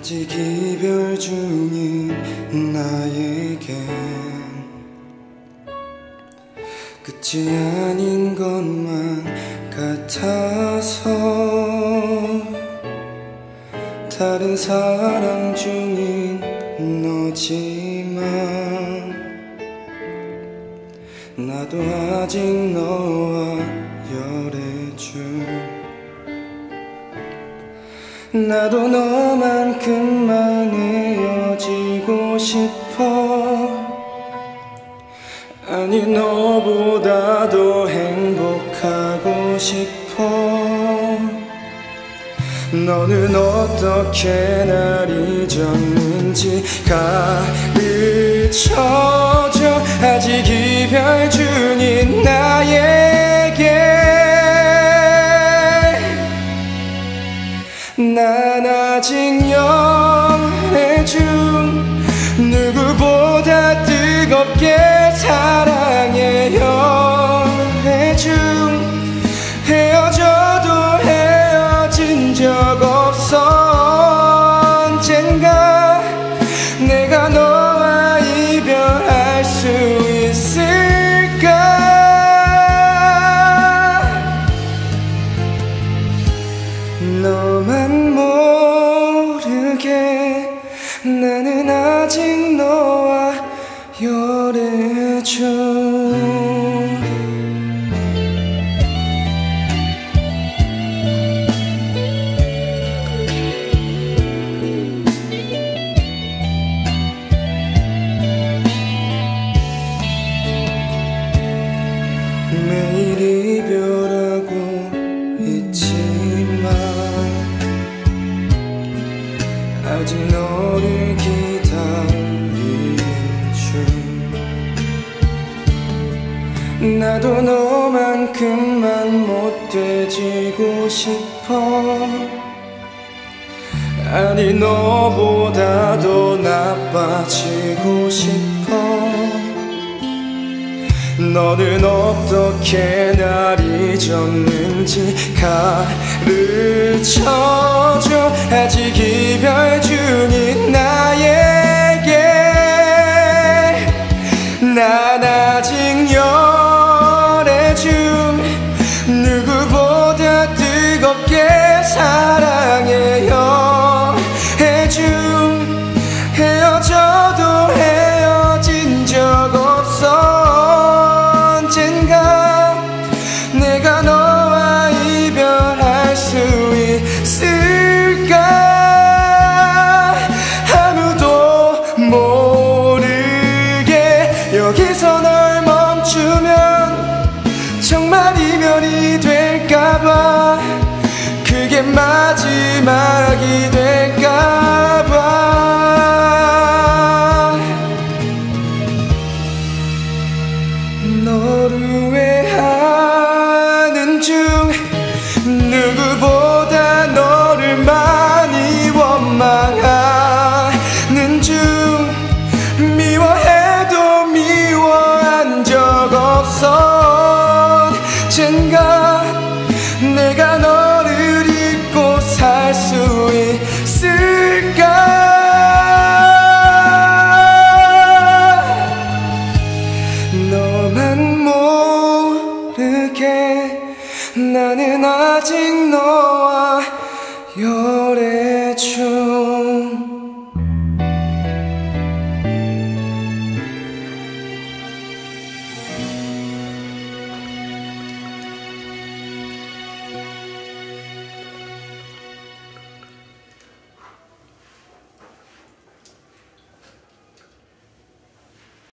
아직 이별 중인 나에게 끝이 아닌 것만 같아서 다른 사랑 중인 너지만 나도 아직 너와 열애 나도 너만큼만 헤어지고 싶어. 아니 너보다 더 행복하고 싶어. 너는 어떻게 날 잊었는지 가르쳐줘. 아직 이별 중인 나에 누구보다 뜨겁게 사랑해 연애 중 헤어져도 헤어진 적 없어. 언젠가 내가 너와 이별할 수 있을까? 너만 모르게 나는 아직 너와 열 나도 너만큼만 못돼지고 싶어. 아니 너보다 더 나빠지고 싶어. 너는 어떻게 날 잊었는지 가르쳐줘. 아직 이별 내가 너와 이별할 수 있을까? 아무도 모르게 여기서 널 멈추면 정말 이별이 될까봐 그게 마지막이 될까 나는 아직 너와 열애 중